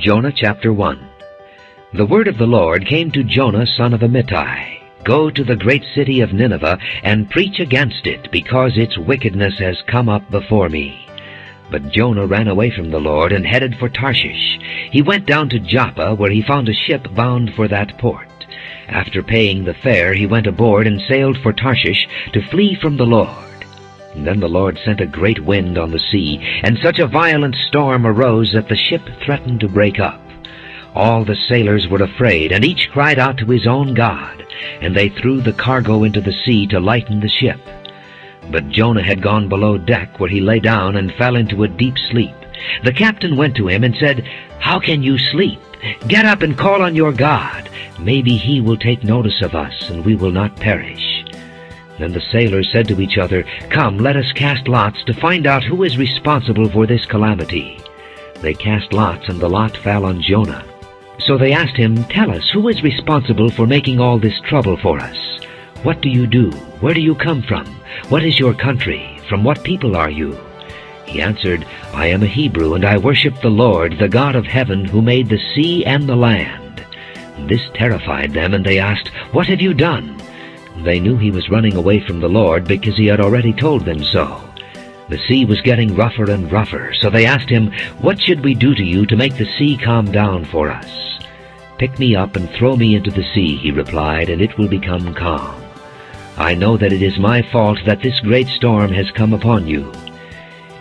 Jonah chapter 1 The word of the Lord came to Jonah son of Amittai. Go to the great city of Nineveh and preach against it, because its wickedness has come up before me. But Jonah ran away from the Lord and headed for Tarshish. He went down to Joppa, where he found a ship bound for that port. After paying the fare, he went aboard and sailed for Tarshish to flee from the Lord. And then the Lord sent a great wind on the sea, and such a violent storm arose that the ship threatened to break up. All the sailors were afraid, and each cried out to his own God, and they threw the cargo into the sea to lighten the ship. But Jonah had gone below deck, where he lay down and fell into a deep sleep. The captain went to him and said, How can you sleep? Get up and call on your God. Maybe he will take notice of us, and we will not perish. Then the sailors said to each other, Come, let us cast lots to find out who is responsible for this calamity. They cast lots, and the lot fell on Jonah. So they asked him, Tell us, who is responsible for making all this trouble for us? What do you do? Where do you come from? What is your country? From what people are you? He answered, I am a Hebrew, and I worship the Lord, the God of heaven, who made the sea and the land. This terrified them, and they asked, What have you done? They knew he was running away from the Lord because he had already told them so. The sea was getting rougher and rougher, so they asked him, What should we do to you to make the sea calm down for us? Pick me up and throw me into the sea, he replied, and it will become calm. I know that it is my fault that this great storm has come upon you.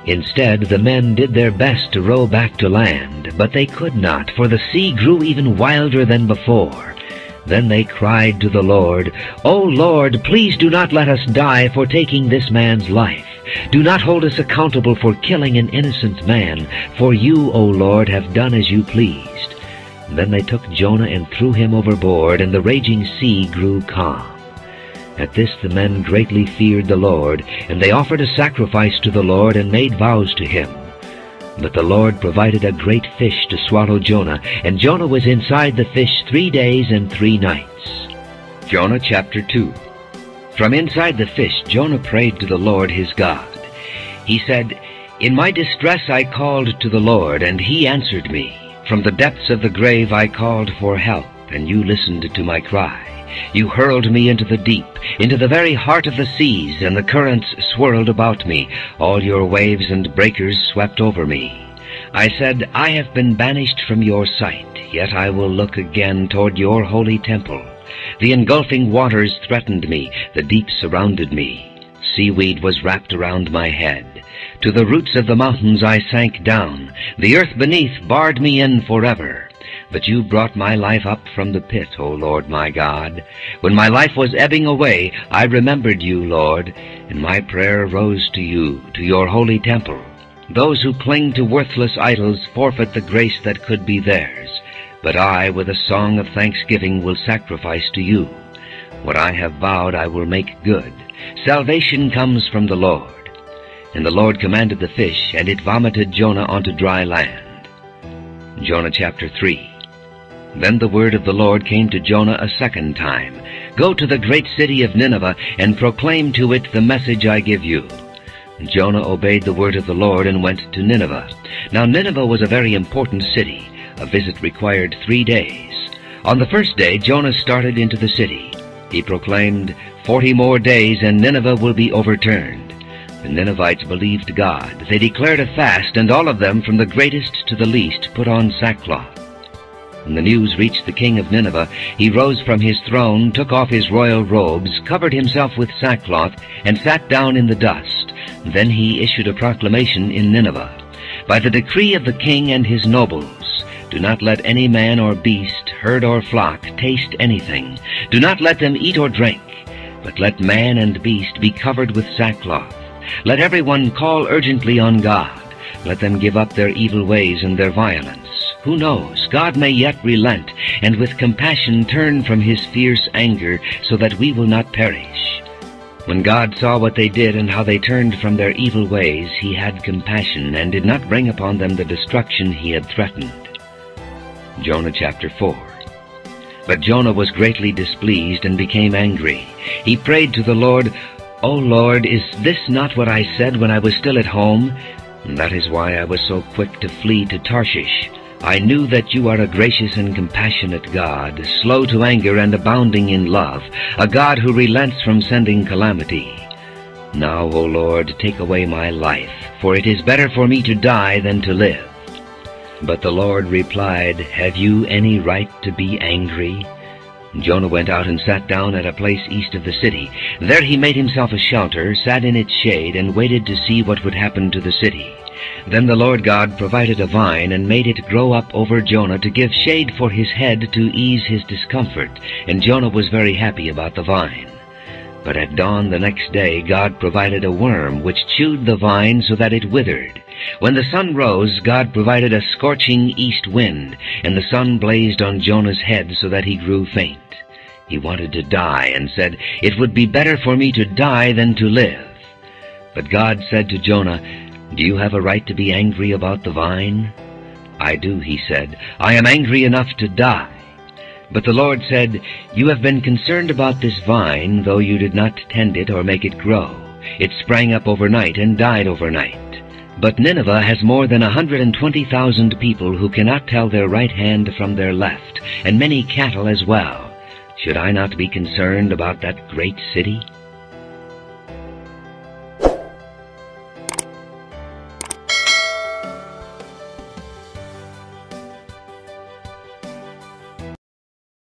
Instead, the men did their best to row back to land, but they could not, for the sea grew even wilder than before. Then they cried to the Lord, O Lord, please do not let us die for taking this man's life. Do not hold us accountable for killing an innocent man, for you, O Lord, have done as you pleased. Then they took Jonah and threw him overboard, and the raging sea grew calm. At this the men greatly feared the Lord, and they offered a sacrifice to the Lord and made vows to him. But the Lord provided a great fish to swallow Jonah, and Jonah was inside the fish three days and three nights. Jonah chapter 2 From inside the fish Jonah prayed to the Lord his God. He said, In my distress I called to the Lord, and he answered me. From the depths of the grave I called for help, and you listened to my cry. You hurled me into the deep, into the very heart of the seas, and the currents swirled about me. All your waves and breakers swept over me. I said, I have been banished from your sight, yet I will look again toward your holy temple. The engulfing waters threatened me, the deep surrounded me. Seaweed was wrapped around my head. To the roots of the mountains I sank down. The earth beneath barred me in forever. But you brought my life up from the pit, O Lord my God. When my life was ebbing away, I remembered you, Lord, and my prayer rose to you, to your holy temple. Those who cling to worthless idols forfeit the grace that could be theirs. But I, with a song of thanksgiving, will sacrifice to you. What I have vowed I will make good. Salvation comes from the Lord. And the Lord commanded the fish, and it vomited Jonah onto dry land. Jonah chapter 3 Then the word of the Lord came to Jonah a second time. Go to the great city of Nineveh, and proclaim to it the message I give you. Jonah obeyed the word of the Lord and went to Nineveh. Now Nineveh was a very important city. A visit required three days. On the first day Jonah started into the city. He proclaimed, Forty more days and Nineveh will be overturned. The Ninevites believed God. They declared a fast, and all of them, from the greatest to the least, put on sackcloth. When the news reached the king of Nineveh, he rose from his throne, took off his royal robes, covered himself with sackcloth, and sat down in the dust. Then he issued a proclamation in Nineveh. By the decree of the king and his nobles, do not let any man or beast, herd or flock, taste anything. Do not let them eat or drink, but let man and beast be covered with sackcloth. Let everyone call urgently on God. Let them give up their evil ways and their violence. Who knows? God may yet relent, and with compassion turn from his fierce anger, so that we will not perish. When God saw what they did and how they turned from their evil ways, he had compassion, and did not bring upon them the destruction he had threatened. Jonah chapter 4 But Jonah was greatly displeased and became angry. He prayed to the Lord, O Lord, is this not what I said when I was still at home? That is why I was so quick to flee to Tarshish. I knew that you are a gracious and compassionate God, slow to anger and abounding in love, a God who relents from sending calamity. Now, O Lord, take away my life, for it is better for me to die than to live. But the Lord replied, Have you any right to be angry? Jonah went out and sat down at a place east of the city. There he made himself a shelter, sat in its shade, and waited to see what would happen to the city. Then the Lord God provided a vine and made it grow up over Jonah to give shade for his head to ease his discomfort, and Jonah was very happy about the vine. But at dawn the next day God provided a worm which chewed the vine so that it withered. When the sun rose, God provided a scorching east wind, and the sun blazed on Jonah's head so that he grew faint. He wanted to die and said, It would be better for me to die than to live. But God said to Jonah, Do you have a right to be angry about the vine? I do, he said. I am angry enough to die. But the Lord said, You have been concerned about this vine, though you did not tend it or make it grow. It sprang up overnight and died overnight. But Nineveh has more than a hundred and twenty thousand people who cannot tell their right hand from their left, and many cattle as well. Should I not be concerned about that great city?